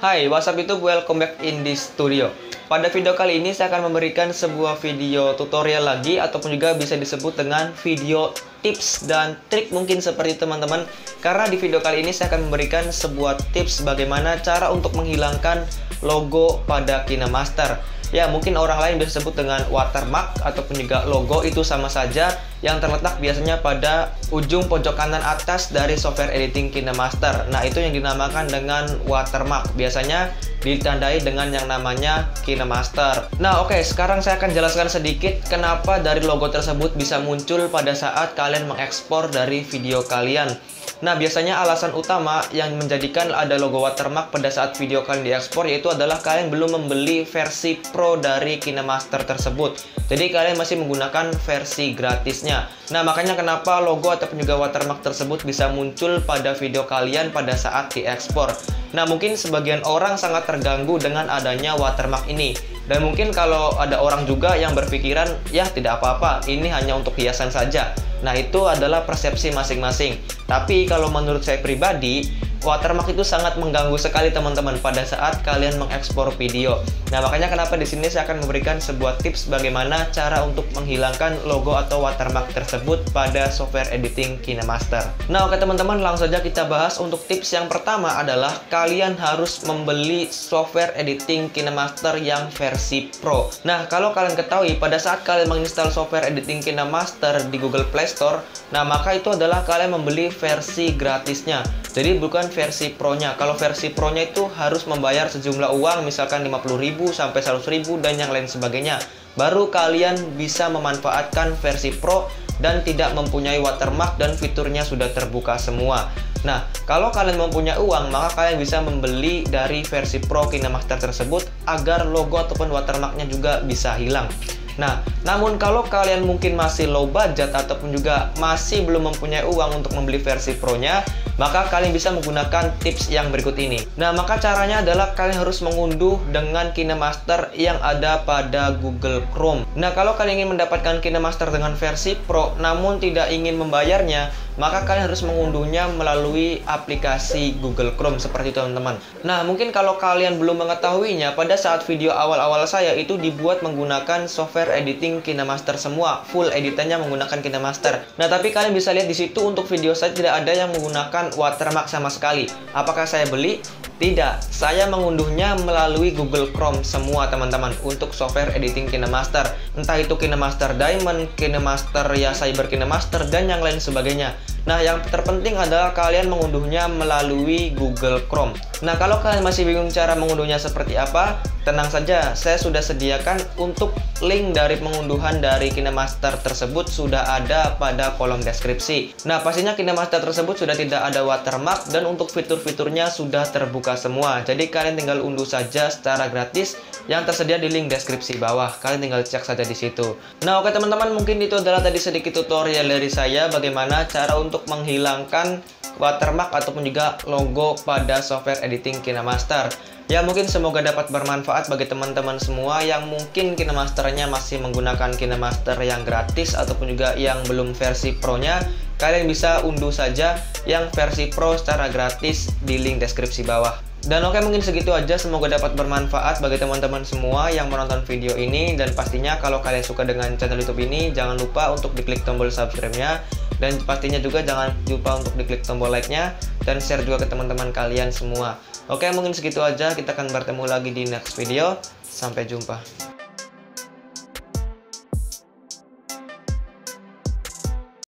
Hai, what's up YouTube? Welcome back in the studio. Pada video kali ini saya akan memberikan sebuah video tutorial lagi ataupun juga bisa disebut dengan video tips dan trik mungkin seperti teman-teman. Karena di video kali ini saya akan memberikan sebuah tips bagaimana cara untuk menghilangkan logo pada KineMaster ya mungkin orang lain bisa sebut dengan watermark ataupun juga logo itu sama saja yang terletak biasanya pada ujung pojok kanan atas dari software editing KineMaster. Nah, itu yang dinamakan dengan watermark. Biasanya ditandai dengan yang namanya KineMaster. Nah, oke, okay, sekarang saya akan jelaskan sedikit kenapa dari logo tersebut bisa muncul pada saat kalian mengekspor dari video kalian. Nah, biasanya alasan utama yang menjadikan ada logo watermark pada saat video kalian diekspor yaitu adalah kalian belum membeli versi Pro dari KineMaster tersebut. Jadi kalian masih menggunakan versi gratisnya. Nah, makanya kenapa logo ataupun juga watermark tersebut bisa muncul pada video kalian pada saat diekspor. Nah, mungkin sebagian orang sangat terganggu dengan adanya watermark ini. Dan mungkin kalau ada orang juga yang berpikiran, ya tidak apa-apa, ini hanya untuk hiasan saja. Nah, itu adalah persepsi masing-masing. Tapi kalau menurut saya pribadi, watermark itu sangat mengganggu sekali teman-teman pada saat kalian mengekspor video. Nah, makanya kenapa di sini saya akan memberikan sebuah tips bagaimana cara untuk menghilangkan logo atau watermark tersebut pada software editing KineMaster. Nah, oke teman-teman, langsung saja kita bahas untuk tips yang pertama adalah kalian harus membeli software editing KineMaster yang versi Pro. Nah, kalau kalian ketahui pada saat kalian menginstal software editing KineMaster di Google Play Store, nah maka itu adalah kalian membeli versi gratisnya. Jadi bukan versi Pro-nya. Kalau versi Pro-nya itu harus membayar sejumlah uang misalkan 50.000 sampai 100.000 dan yang lain sebagainya. Baru kalian bisa memanfaatkan versi Pro dan tidak mempunyai watermark dan fiturnya sudah terbuka semua. Nah, kalau kalian mempunyai uang, maka kalian bisa membeli dari versi Pro KineMaster tersebut agar logo ataupun watermarknya juga bisa hilang. Nah, namun kalau kalian mungkin masih low budget ataupun juga masih belum mempunyai uang untuk membeli versi Pro-nya, maka kalian bisa menggunakan tips yang berikut ini. Nah, maka caranya adalah kalian harus mengunduh dengan KineMaster yang ada pada Google Chrome. Nah, kalau kalian ingin mendapatkan KineMaster dengan versi Pro namun tidak ingin membayarnya, maka kalian harus mengunduhnya melalui aplikasi Google Chrome seperti teman-teman. Nah, mungkin kalau kalian belum mengetahuinya, pada saat video awal-awal saya itu dibuat menggunakan software editing KineMaster semua, full editannya menggunakan KineMaster. Nah, tapi kalian bisa lihat di situ untuk video saya tidak ada yang menggunakan watermark sama sekali. Apakah saya beli? Tidak, saya mengunduhnya melalui Google Chrome semua teman-teman untuk software editing KineMaster. Entah itu KineMaster Diamond, KineMaster ya Cyber KineMaster dan yang lain sebagainya. Nah, yang terpenting adalah kalian mengunduhnya melalui Google Chrome. Nah, kalau kalian masih bingung cara mengunduhnya seperti apa, tenang saja, saya sudah sediakan untuk link dari pengunduhan dari KineMaster tersebut sudah ada pada kolom deskripsi. Nah, pastinya KineMaster tersebut sudah tidak ada watermark dan untuk fitur-fiturnya sudah terbuka semua. Jadi kalian tinggal unduh saja secara gratis yang tersedia di link deskripsi bawah. Kalian tinggal cek saja di situ. Nah, oke teman-teman, mungkin itu adalah tadi sedikit tutorial dari saya bagaimana cara untuk menghilangkan watermark ataupun juga logo pada software editing KineMaster. Ya mungkin semoga dapat bermanfaat bagi teman-teman semua yang mungkin KineMasternya masih menggunakan KineMaster yang gratis ataupun juga yang belum versi Pro-nya. Kalian bisa unduh saja yang versi Pro secara gratis di link deskripsi bawah. Dan oke mungkin segitu aja semoga dapat bermanfaat bagi teman-teman semua yang menonton video ini dan pastinya kalau kalian suka dengan channel YouTube ini jangan lupa untuk diklik tombol subscribe-nya dan pastinya juga jangan lupa untuk diklik tombol like-nya dan share juga ke teman-teman kalian semua. Oke, mungkin segitu aja. Kita akan bertemu lagi di next video. Sampai jumpa.